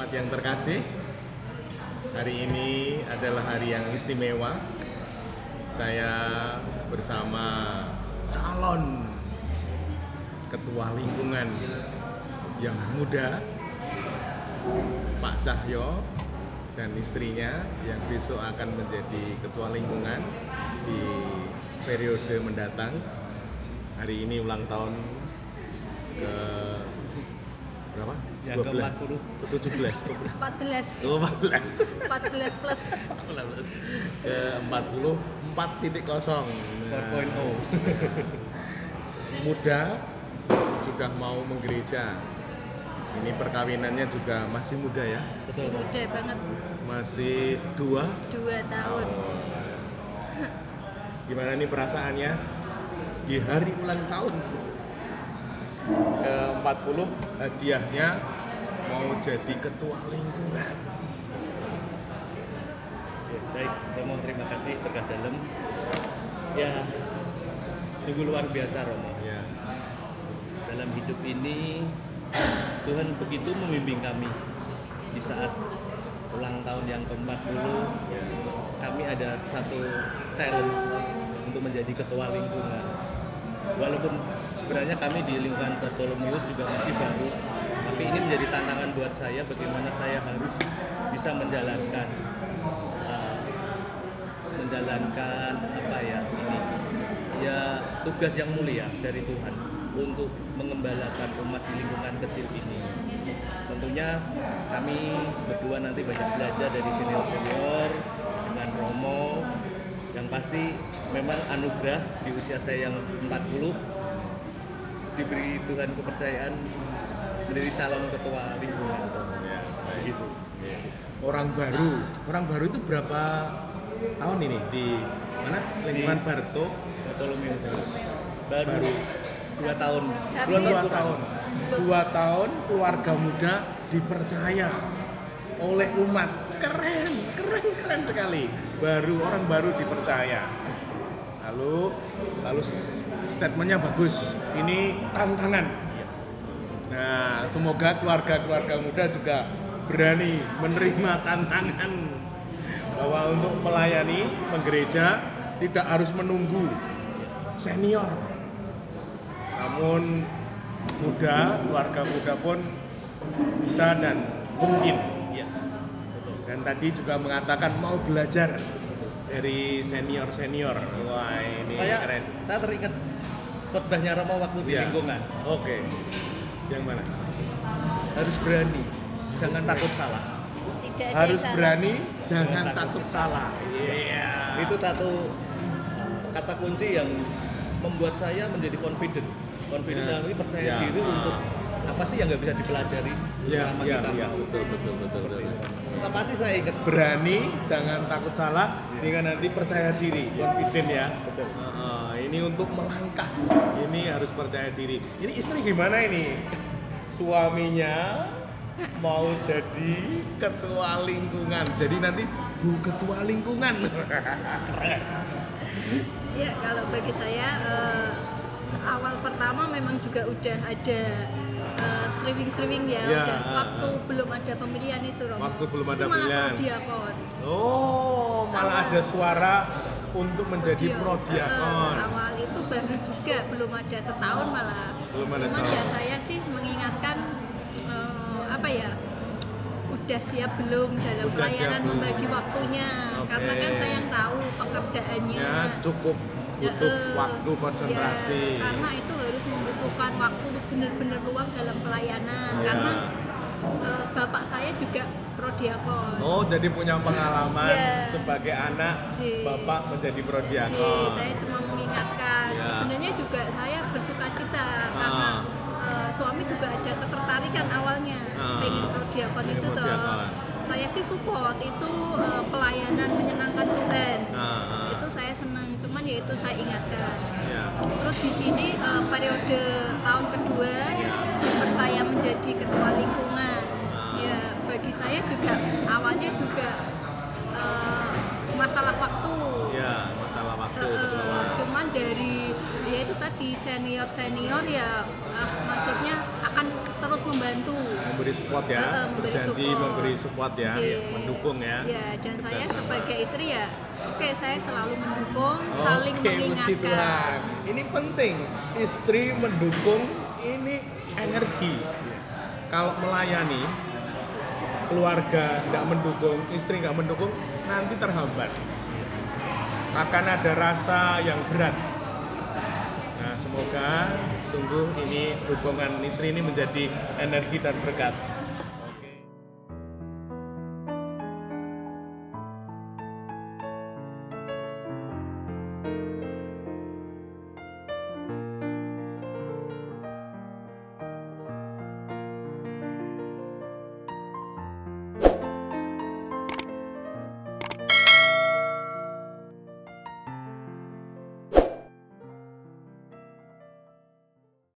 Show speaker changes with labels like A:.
A: Umat yang terkasih, hari ini adalah hari yang istimewa. Saya bersama calon ketua lingkungan yang muda, Pak Cahyo dan istrinya yang besok akan menjadi ketua lingkungan di periode mendatang. Hari ini ulang tahun ke berapa?
B: Yang ke-40.
A: 17.
C: 14
A: Oh, 14.
C: 14 plus.
A: Ke 40 4.0 Nah,
B: 4.0
A: muda sudah mau menggereja. Ini perkawinannya juga masih muda ya?
C: Si muda banget.
A: Masih dua?
C: 2 tahun.
A: Gimana nih perasaannya? Di hari ulang tahun. Ke 40 hadiahnya mau jadi ketua lingkungan.
B: Ya, baik. Romo terima kasih berkat dalam. Ya sungguh luar biasa Romo.
A: Ya.
B: Dalam hidup ini Tuhan begitu membimbing kami di saat ulang tahun yang ke-40 kami ada satu challenge untuk menjadi ketua lingkungan. Walaupun sebenarnya kami di lingkungan Bartolomeus juga masih baru tapi ini menjadi tantangan buat saya bagaimana saya harus bisa menjalankan uh, menjalankan apa ya ini ya tugas yang mulia dari Tuhan untuk mengembalakan umat di lingkungan kecil ini. Tentunya kami berdua nanti banyak belajar dari senior-senior dengan Romo yang pasti memang anugerah di usia saya yang 40 diberi Tuhan kepercayaan menjadi calon ketua lingkungan.
A: ya.
B: Gitu.
A: orang baru orang baru itu berapa tahun ini di mana lingkungan Barto
B: Bartolomeus baru,
A: Baru.
B: dua tahun.
A: Dua,
B: kurang.
A: tahun dua tahun keluarga muda dipercaya oleh umat keren keren keren sekali baru orang baru dipercaya lalu lalu statementnya bagus ini tantangan nah semoga keluarga keluarga muda juga berani menerima tantangan bahwa untuk melayani menggereja tidak harus menunggu senior namun muda, keluarga muda pun bisa dan mungkin.
B: Iya.
A: Dan tadi juga mengatakan mau belajar dari senior-senior. Wah ini
B: saya
A: keren.
B: saya teringat khotbahnya Romo waktu di
A: Iya.
B: lingkungan
A: Oke. Yang mana?
B: harus berani jangan
A: berani.
B: takut salah
C: tidak ada
A: Harus
C: salah.
A: berani, jangan
B: Jangan
A: takut
B: takut
A: salah. Iya.
B: itu satu kata kunci yang membuat saya menjadi confident confident
A: Ya.
B: dalam percaya
A: Ya.
B: diri untuk apa sih yang nggak bisa dipelajari
A: Iya,
B: selama
A: iya,
B: kita
A: iya,
B: mau
A: betul, betul, betul, betul.
B: sama sih saya ingat
A: Berani, jangan takut salah, sehingga nanti percaya diri, confident ya.
B: betul
A: Heeh, ini untuk melangkah. Ini harus percaya diri. Ini istri gimana ini? Suaminya mau jadi ketua lingkungan. Jadi nanti bu ketua lingkungan. Keren.
C: ya kalau bagi saya eh, awal pertama memang juga udah ada eh, streaming-streaming ya,
A: Ya,
C: udah
A: ah,
C: waktu belum ada pemilihan itu Romo.
A: Waktu belum ada
C: itu malah
A: pemilihan.
C: prodiakon.
A: Oh, malah
C: Awal.
A: ada suara untuk menjadi
C: Dia-
A: prodiakon.
C: eh, awal itu baru juga belum ada setahun malah.
A: Belum ada setahun.
C: ya saya sih mengingatkan eh, apa ya udah siap belum dalam
A: Udah
C: pelayanan
A: belum.
C: membagi waktunya
A: Oke.
C: karena kan saya yang tahu pekerjaannya.
A: Ya, cukup
C: Ya,
A: butuh
C: eh,
A: waktu konsentrasi.
C: ya, karena itu harus membutuhkan waktu untuk benar-benar luang dalam pelayanan
A: Ya.
C: karena eh, bapak saya juga prodiakon.
A: Oh, jadi punya pengalaman
C: Ya.
A: sebagai anak
C: Ji.
A: bapak menjadi
C: Jadi
A: prodiakon.
C: saya cuma mengingatkan.
A: Ya.
C: Sebenarnya juga saya bersuka cita karena
A: Ah.
C: eh, suami juga ada ketertarikan awalnya
A: Ah.
C: pengen prodiakon itu toh. Saya sih support itu eh, pelayanan menyenangkan Tuhan.
A: Nah, ah.
C: Itu saya senang. Cuman ya itu saya ingatkan.
A: ya.
C: Terus di sini eh, periode tahun kedua
A: Ya.
C: dipercaya menjadi ketua lingkungan. Ya saya juga awalnya juga eh, masalah waktu.
A: Ya, masalah waktu
C: eh,
A: terlalu.
C: cuman dari ya itu tadi senior senior ya ah, maksudnya akan terus membantu.
A: memberi support ya,
C: Heeh, memberi
A: berjanji
C: support.
A: memberi support ya,
C: Cie.
A: mendukung ya.
C: Ya, dan saya sebagai istri ya, oke saya selalu mendukung, saling
A: Oke, puji
C: mengingatkan.
A: Tuhan. Ini penting. Istri mendukung ini energi. Kalau melayani keluarga nggak mendukung, istri nggak mendukung, nanti terhambat. Akan ada rasa yang berat. Nah, semoga sungguh ini hubungan istri ini menjadi energi dan berkat